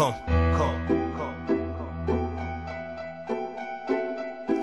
komm, komm,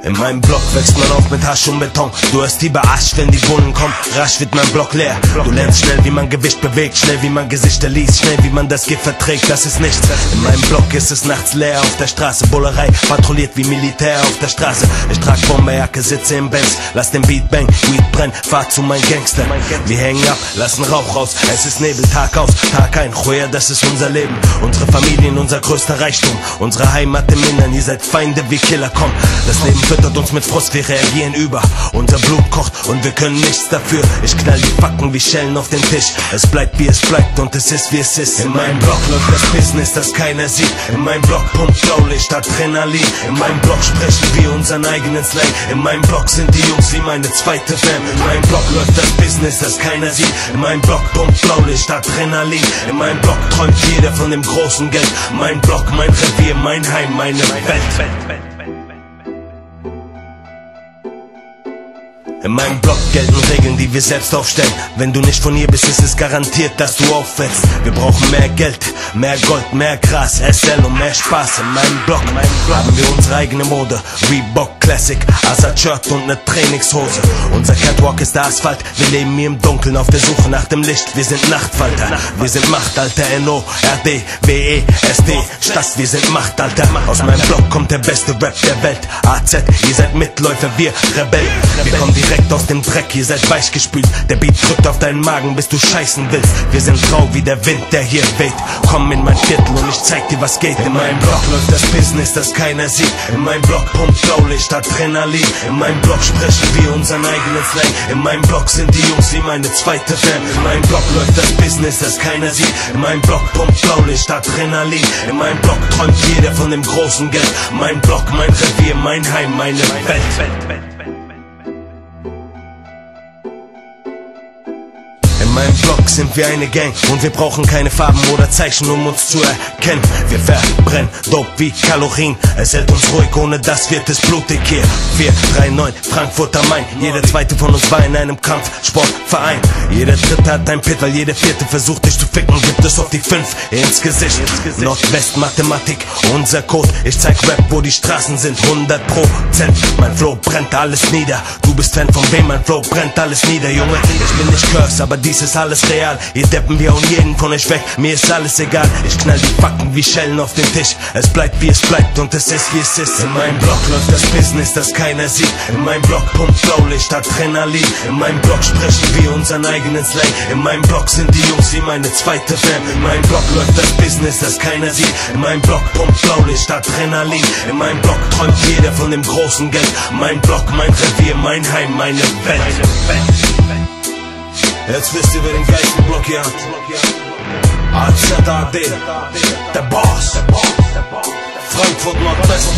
In meinem Block wächst man auf mit Hasch und Beton. Du hörst lieber Asch, wenn die Bullen kommen. Rasch wird mein Block leer. Du lernst schnell, wie man Gewicht bewegt, schnell, wie man Gesichter liest, schnell, wie man das Gift verträgt. Das ist nichts. In meinem Block ist es nachts leer auf der Straße. Bullerei patrouilliert wie Militär auf der Straße. Ich trag Bomberjacke, sitze im Benz, lass den Beat bang, Weed brennt, fahr zu mein Gangster. Wir hängen ab, lassen Rauch raus. Es ist Nebel, Tag aus, Tag ein. Joya, das ist unser Leben. Unsere Familien, unser größter Reichtum. Unsere Heimat im Innern, ihr seid Feinde wie Killer. Komm, das Leben füttert uns mit Frust, wir reagieren über. Unser Blut kocht und wir können nichts dafür. Ich knall die Backen wie Schellen auf den Tisch. Es bleibt wie es bleibt und es ist wie es ist. In meinem Block läuft das Business, das keiner sieht. In meinem Block pumpt Blaulicht, Adrenalin. In meinem Block sprechen wir unseren eigenen Slang. In meinem Block sind die Jungs wie meine zweite Fam. In meinem Block läuft das Business, das keiner sieht. In meinem Block pumpt Blaulicht, Adrenalin. In meinem Block träumt jeder von dem großen Geld. Mein Block, mein Revier, mein Heim, meine Welt. In meinem Block gelten Regeln, die wir selbst aufstellen. Wenn du nicht von hier bist, ist es garantiert, dass du auffällst. Wir brauchen mehr Geld, mehr Gold, mehr Gras, SL und mehr Spaß. In meinem Block, haben wir unsere eigene Mode. Reebok Classic, Assad Shirt und ne Trainingshose. Unser Catwalk ist der Asphalt. Wir leben hier im Dunkeln auf der Suche nach dem Licht. Wir sind Nachtfalter, wir sind Macht, Alter. NO, RD, WE, SD, Stadt, wir sind Macht, Alter. Aus meinem Block kommt der beste Rap der Welt. AZ, ihr seid Mitläufer, wir Rebellen. Wir kommen direkt aus dem Dreck, ihr seid weichgespült. Der Beat drückt auf deinen Magen, bis du scheißen willst. Wir sind grau wie der Wind, der hier weht. Komm in mein Viertel und ich zeig dir, was geht. In meinem Block läuft das Business, das keiner sieht. In meinem Block pumpt Blaulicht, Adrenalin. In meinem Block sprechen wir unseren eigenen Slang. In meinem Block sind die Jungs wie meine zweite Fam. In meinem Block läuft das Business, das keiner sieht. In meinem Block pumpt Blaulicht, Adrenalin. In meinem Block träumt jeder von dem großen Geld. Mein Block, mein Revier, mein Heim, meine Welt. In meinem Block sind wir eine Gang und wir brauchen keine Farben oder Zeichen, um uns zu erkennen. Wir verbrennen Dope wie Kalorien. Es hält uns ruhig, ohne das wird es blutig hier. 439 Frankfurt am Main. Jeder zweite von uns war in einem Kampfsportverein. Jeder dritte hat ein Pit, weil jeder vierte versucht dich zu ficken. Gibt es auf die fünf ins Gesicht. Nordwest Mathematik, unser Code. Ich zeig Rap, wo die Straßen sind. 100 Prozent. Mein Flow brennt alles nieder. Bist Fan von wem? Mein Flow brennt alles nieder, Junge. Ich bin nicht Curse, aber dies ist alles real. Ihr Deppen, wir hauen jeden von euch weg. Mir ist alles egal. Ich knall die Fakten wie Schellen auf den Tisch. Es bleibt wie es bleibt und es ist wie es ist. In meinem Block läuft das Business, das keiner sieht. In meinem Block pumpt Blaulicht, Adrenalin. In meinem Block sprechen wir unseren eigenen Slang. In meinem Block sind die Jungs wie meine zweite Fam. In meinem Block läuft das Business, das keiner sieht. In meinem Block pumpt Blaulicht, Adrenalin. In meinem Block träumt jeder von dem großen Geld. Mein Block, mein Revier, mein Heim, meine Welt. Jetzt wisst ihr, wer den geilsten Block hier der Boss. Frankfurt Nordwest.